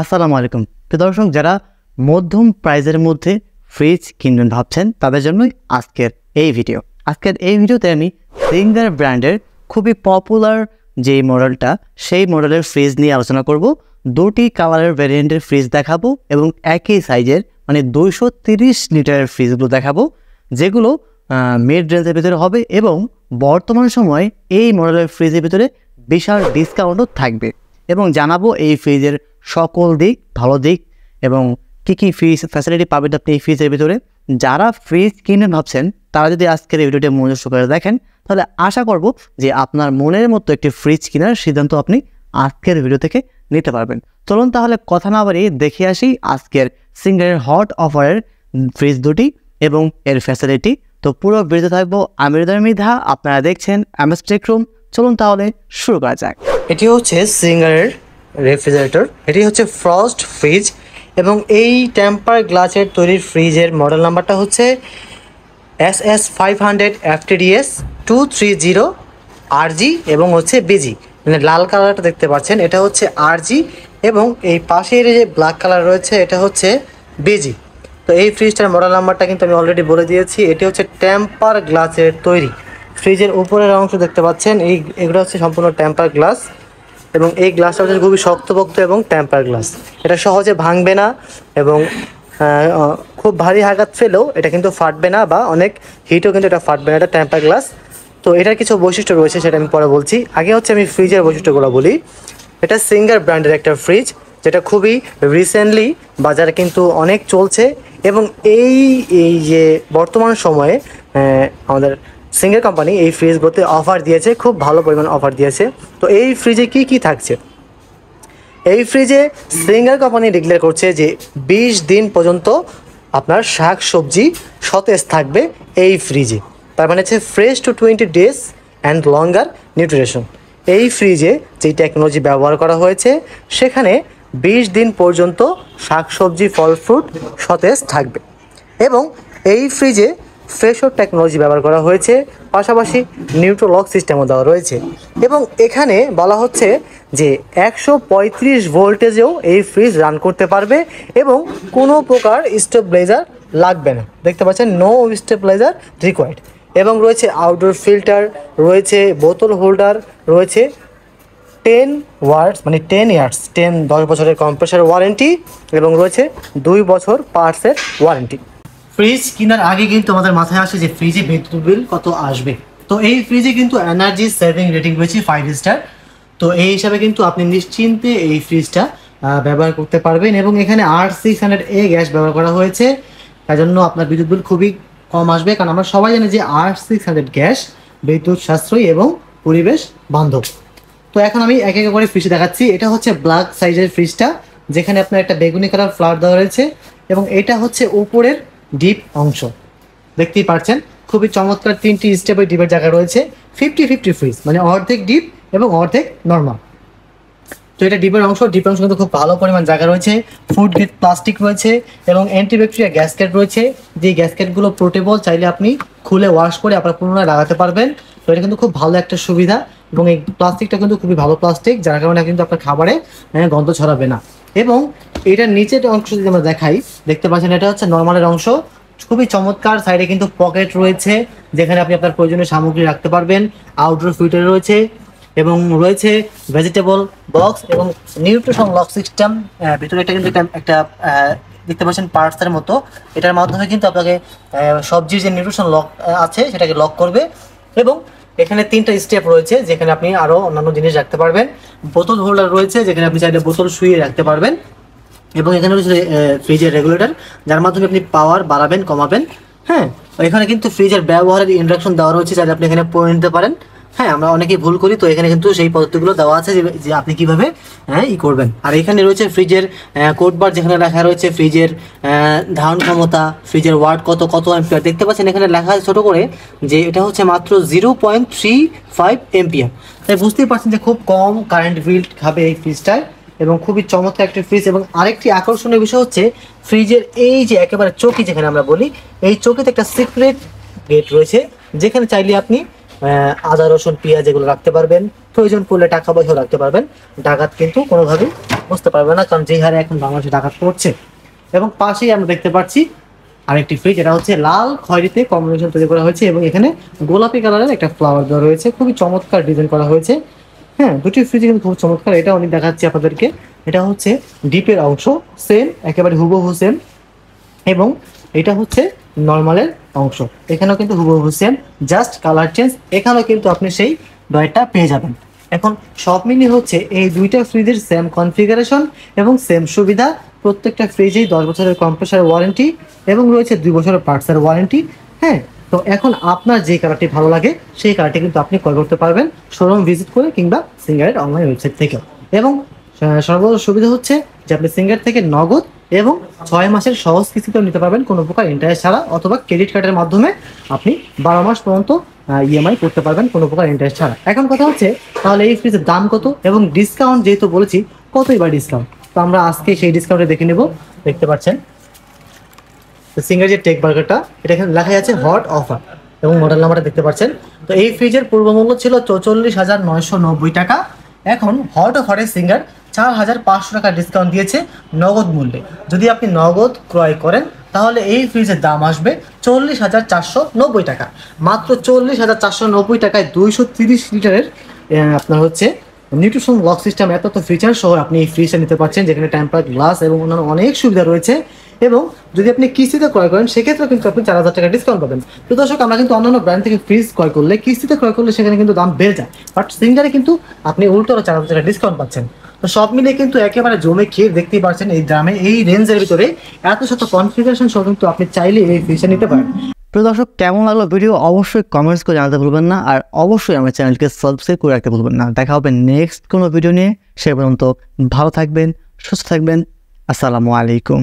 আসসালামু আলাইকুম। তো দর্শক, যারা মধ্যম প্রাইজের মধ্যে ফ্রিজ কিনবেন ভাবছেন, তাদের জন্যই আজকের এই ভিডিও। আজকের এই ভিডিওতে আমি সিঙ্গার ব্র্যান্ডের খুবই পপুলার যে মডেলটা সেই মডেলের ফ্রিজ নিয়ে আলোচনা করব। দুটি কালারের ভ্যারিয়েন্টের ফ্রিজ দেখাবো এবং একই সাইজের মানে দুইশো তিরিশ লিটারের ফ্রিজগুলো দেখাবো, যেগুলো মিড রেঞ্জের ভিতরে হবে এবং বর্তমান সময়ে এই মডেলের ফ্রিজের ভিতরে বিশাল ডিসকাউন্টও থাকবে। এবং জানাব এই ফ্রিজের সকল দিক, ভালো দিক এবং কী কী ফ্রিজ ফ্যাসিলিটি পাবেন আপনি এই ফ্রিজের ভিতরে। যারা ফ্রিজ কিনে ভাবছেন, তারা যদি আজকের এই ভিডিওটি মনোযোগ করে দেখেন, তাহলে আশা করব যে আপনার মনের মতো একটি ফ্রিজ কেনার সিদ্ধান্ত আপনি আজকের ভিডিও থেকে নিতে পারবেন। চলুন তাহলে কথা না বাড়িয়ে দেখে আসি আজকের সিঙ্গারের হট অফারের ফ্রিজ দুটি এবং এর ফ্যাসিলিটি তো পুরো ভিডিওতে থাকব আমি হৃদয় মৃধা, আপনারা দেখছেন অ্যামস্টেক রুম চলুন তাহলে শুরু করা যাক। এটি হচ্ছে সিঙ্গারের রেফ্রিজারেটর। এটি হচ্ছে ফ্রস্ট ফ্রিজ এবং এই টেম্পার গ্লাসের তৈরির ফ্রিজের মডেল নাম্বারটা হচ্ছে S S five hundred FTDS two three zero RG এবং হচ্ছে বিজি মানে লাল কালারটা দেখতে পাচ্ছেন, এটা হচ্ছে আরজি এবং এই পাশের যে ব্ল্যাক কালার রয়েছে, এটা হচ্ছে বিজি তো এই ফ্রিজটার মডেল নাম্বারটা কিন্তু আমি অলরেডি বলে দিয়েছি, এটি হচ্ছে টেম্পার গ্লাসের তৈরি। ফ্রিজের উপরের অংশ দেখতে পাচ্ছেন। এই, এগুলো হচ্ছে সম্পূর্ণ টেম্পার গ্লাস এবং এই গ্লাসটা হচ্ছে খুবই শক্তপোক্ত এবং টেম্পার গ্লাস এটা সহজে ভাঙবে না এবং খুব ভারী আঘাত ফেলেও এটা কিন্তু ফাটবে না বা অনেক হিটও কিন্তু এটা ফাটবে না, এটা টেম্পার গ্লাস তো এটার কিছু বৈশিষ্ট্য রয়েছে সেটা আমি পরে বলছি। আগে হচ্ছে আমি ফ্রিজের বৈশিষ্ট্যগুলো বলি। এটা সিঙ্গার ব্র্যান্ডের একটা ফ্রিজ যেটা খুবই রিসেন্টলি বাজারে কিন্তু অনেক চলছে এবং এই এই যে বর্তমান সময়ে আমাদের সিঙ্গার কোম্পানি এই ফ্রিজগুলোতে অফার দিয়েছে, খুব ভালো পরিমাণ অফার দিয়েছে। তো এই ফ্রিজে কি কি থাকছে? এই ফ্রিজে সিঙ্গার কোম্পানি ডিক্লেয়ার করছে যে বিশ দিন পর্যন্ত আপনার শাক সবজি সতেজ থাকবে এই ফ্রিজে তার মানে হচ্ছে fresh to twenty days and longer nutrition এই ফ্রিজে যেই টেকনোলজি ব্যবহার করা হয়েছে, সেখানে বিশ দিন পর্যন্ত শাক সবজি, ফল ফ্রুট সতেজ থাকবে। এবং এই ফ্রিজে ফ্রেশো টেকনোলজি ব্যবহার করা হয়েছে, পাশাপাশি নিউট্রোলক সিস্টেমও দেওয়া রয়েছে। এবং এখানে বলা হচ্ছে যে একশো পঁয়ত্রিশ ভোল্টেজেও এই ফ্রিজ রান করতে পারবে এবং কোনো প্রকার স্টেবিলাইজার লাগবে না। দেখতে পাচ্ছেন নো স্টেবিলাইজার রিকোয়ার্ড এবং রয়েছে আউটডোর ফিল্টার রয়েছে বোতল হোল্ডার রয়েছে টেন ওয়ার্ডস মানে টেন ইয়ার্স টেন দশ বছরের কম্প্রেসার ওয়ারেন্টি এবং রয়েছে দুই বছর পার্টসের ওয়ারেন্টি ফ্রিজ কেনার আগে কিন্তু আমাদের মাথায় আসে যে ফ্রিজে বিদ্যুৎ বিল কত আসবে। তো এই ফ্রিজে কিন্তু এনার্জি সেভিং রেটিং রয়েছে ফাইভ স্টার তো এই হিসাবে কিন্তু আপনি নিশ্চিন্তে এই ফ্রিজটা ব্যবহার করতে পারবেন এবং এখানে R six hundred A gas ব্যবহার করা হয়েছে। তার জন্য আপনার বিদ্যুৎ বিল খুবই কম আসবে কারণ আমরা সবাই জানি যে আর সিক্স হান্ড্রেড গ্যাস বিদ্যুৎ সাশ্রয়ী এবং পরিবেশ বান্ধব। তো এখন আমি এক এক করে ফ্রিজ দেখাচ্ছি। এটা হচ্ছে ব্ল্যাক সাইজের ফ্রিজটা যেখানে আপনার একটা বেগুনি কালার ফ্লাওয়ার দেওয়া রয়েছে এবং এটা হচ্ছে উপরের ডিপ অংশ। দেখতেই পাচ্ছেন খুবই চমৎকার তিনটি স্টেপের ডিপের জায়গা রয়েছে। ফিফটি ফিফটি ফ্রিজ মানে অর্ধেক ডিপ এবং অর্ধেক নর্মাল তো এটা ডিপের অংশ ডিপের অংশ কিন্তু খুব ভালো পরিমাণ জায়গা রয়েছে। ফুড গ্রেড প্লাস্টিক রয়েছে এবং অ্যান্টিব্যাকটেরিয়া গ্যাসকেট রয়েছে। যে গ্যাসকেটগুলো পোর্টেবল চাইলে আপনি খুলে ওয়াশ করে আপনার পুনরায় লাগাতে পারবেন। তো এটা কিন্তু খুব ভালো একটা সুবিধা এবং এই প্লাস্টিকটা কিন্তু খুবই ভালো প্লাস্টিক যার কারণে কিন্তু আপনার খাবারে হ্যাঁ, গন্ধ ছড়াবে না। এবং এটার নিচের অংশ যদি আমরা দেখাই, দেখতে পাচ্ছেন এটা হচ্ছে নর্মালের অংশ। খুবই চমৎকার, সাইডে কিন্তু পকেট রয়েছে, যেখানে আপনি আপনার প্রয়োজনীয় সামগ্রী রাখতে পারবেন আউটডোর ফিল্টার রয়েছে, এবং রয়েছে ভেজিটেবল বক্স এবং নিউট্রিশন লক সিস্টেম ভিতরে একটা কিন্তু একটা- দেখতে পাচ্ছেন পার্টসের মতো। এটার মাধ্যমে কিন্তু আপনাকে সবজির যে নিউট্রিশন লক আছে, সেটাকে লক করবে। এবং এখানে তিনটা স্টেপ রয়েছে, যেখানে আপনি আরও অন্যান্য জিনিস রাখতে পারবেন। বোতল হোল্ডার রয়েছে, যেখানে আপনি চাইলে বোতল শুয়ে রাখতে পারবেন। এবং এখানে রয়েছে ফ্রিজের রেগুলেটর যার মাধ্যমে আপনি পাওয়ার বাড়াবেন, কমাবেন হ্যাঁ? এখানে কিন্তু ফ্রিজের ব্যবহারের ইন্ডাকশন দেওয়া রয়েছে, যাতে আপনি এখানে পড়ে নিতে পারেন হ্যাঁ? আমরা অনেকেই ভুল করি, তো এখানে কিন্তু সেই পদ্ধতিগুলো দেওয়া আছে যে- আপনি কীভাবে হ্যাঁ ই করবেন। আর এখানে রয়েছে ফ্রিজের কোড বার যেখানে লেখা রয়েছে ফ্রিজের ধারণ ক্ষমতা ফ্রিজের ওয়াট কত কত অ্যাম্পিয়ার দেখতে পাচ্ছেন এখানে লেখা আছে ছোটো করে যে এটা হচ্ছে মাত্র zero point three five ampere তাই বুঝতেই পারছেন যে খুব কম কারেন্ট বিল খাবে এই ফ্রিজটায় এবং খুবই চমৎকার একটি ফ্রিজ এবং আরেকটি আকর্ষণীয় বিষয় হচ্ছে ফ্রিজের এই যে একেবারে চৌকি যেখানে আমরা বলি, এই চৌকিতে একটা সিক্রেট গেট রয়েছে, যেখানে চাইলে আপনি আদা, রসুন, পেঁয়াজ এগুলো রাখতে পারবেন। প্রয়োজন পড়লে টাকা পয়সাও রাখতে পারবেন। ডাকাত কিন্তু কোনোভাবেই বুঝতে পারবে না, কারণ যেই হারে এখন বাংলাদেশে ডাকাত পড়ছে। এবং পাশেই আমরা দেখতে পাচ্ছি আরেকটি ফ্রিজ এটা হচ্ছে লাল খয়েরিতে কম্বিনেশন তৈরি করা হয়েছে এবং এখানে গোলাপি কালারের একটা ফ্লাওয়ার দেওয়া রয়েছে। খুবই চমৎকার ডিজাইন করা হয়েছে। হ্যাঁ দুটি ফ্রিজ কিন্তু খুব চমৎকার এটা আমি দেখাচ্ছি আপনাদেরকে। এটা হচ্ছে ডিপের অংশ সেম একেবারে হুবহু সেম এবং এটা হচ্ছে নর্মালের অংশ। এখানেও কিন্তু হুবহু সেম জাস্ট কালার চেঞ্জ এখানেও কিন্তু আপনি সেই ডয়টা পেয়ে যাবেন। এখন সব মিলিয়ে হচ্ছে এই দুইটা ফ্রিজের সেম কনফিগারেশন এবং সেম সুবিধা, প্রত্যেকটা ফ্রিজেই দশ বছরের কম্প্রেসার ওয়ারেন্টি এবং রয়েছে দুই বছরের পার্টসের ওয়ারেন্টি হ্যাঁ তো এখন আপনার যে কালারটি ভালো লাগে, সেই কালারটি কিন্তু আপনি ক্রয় করতে পারবেন শোরুম ভিজিট করে কিংবা সিঙ্গারের অনলাইন ওয়েবসাইট থেকে এবং সর্বোচ্চ সুবিধা হচ্ছে যে আপনি সিঙ্গার থেকে নগদ এবং ছয় মাসের সহজ কিস্তিতেও নিতে পারবেন, কোনো প্রকার ইন্টারেস্ট ছাড়া অথবা ক্রেডিট কার্ডের মাধ্যমে আপনি বারো মাস পর্যন্ত ইএমআই করতে পারবেন, কোনো প্রকার ইন্টারেস্ট ছাড়া। এখন কথা হচ্ছে, তাহলে এই ফ্রিজের দাম কত এবং ডিসকাউন্ট যেহেতু বলেছি, কতই বা ডিসকাউন্ট তো আমরা আজকে সেই ডিসকাউন্টে দেখে নেব, দেখতে পাচ্ছেন। সিঙ্গার যে টেক বার্গারটা এটা এখানে লেখা আছে হট অফার এবং মডেল নাম্বারটা দেখতে পাচ্ছেন। তো এই ফ্রিজের পূর্ব মূল্য ছিল চৌচল্লিশ হাজার নয়শো নব্বই টাকা। এখন হট অফারে সিঙ্গার চার হাজার পাঁচশো টাকা ডিসকাউন্ট দিয়েছে নগদ মূল্যে। যদি আপনি নগদ ক্রয় করেন, তাহলে এই ফ্রিজের দাম আসবে চল্লিশ হাজার চারশো নব্বই টাকা। মাত্র চল্লিশ হাজার চারশো নব্বই টাকায় দুইশো তিরিশ লিটারের আপনার হচ্ছে নিউট্রিশন লক সিস্টেম এত তো ফিচার সহ আপনি এই ফ্রিজটা নিতে পারছেন, যেখানে টেম্পার গ্লাস এবং অন্যান্য অনেক সুবিধা রয়েছে। এবং যদি আপনি কিস্তিতে ক্রয় করেন সেক্ষেত্রে কিন্তু আপনি চার হাজার টাকা ডিসকাউন্ট পাবেন। তো দর্শক, আমরা কিন্তু অন্যান্য ব্র্যান্ড থেকে ফ্রিজ ক্রয় করলে, কিস্তিতে ক্রয় করলে সেখানে কিন্তু দাম বেড়ে যায়। বাট সিঙ্গারে কিন্তু আপনি উল্টো চার হাজার টাকা ডিসকাউন্ট পাচ্ছেন। তো সব মিলে কিন্তু একেবারে জমে খেয়ে দেখতেই পাচ্ছেন এই দামে এই রেঞ্জের ভিতরে এত শত কনফিগারেশন সহ কিন্তু আপনি চাইলে এই ফ্রিজটা নিতে পারেন। প্রিয় দর্শক, কেমন লাগল ভিডিও অবশ্যই কমেন্টস করে জানাতে ভুলবেন না। আর অবশ্যই আমার চ্যানেলকে সাবস্ক্রাইব করে রাখতে ভুলবেন না। দেখা হবে নেক্সট কোনো ভিডিও নিয়ে। সে পর্যন্ত ভালো থাকবেন, সুস্থ থাকবেন। আসসালামু আলাইকুম।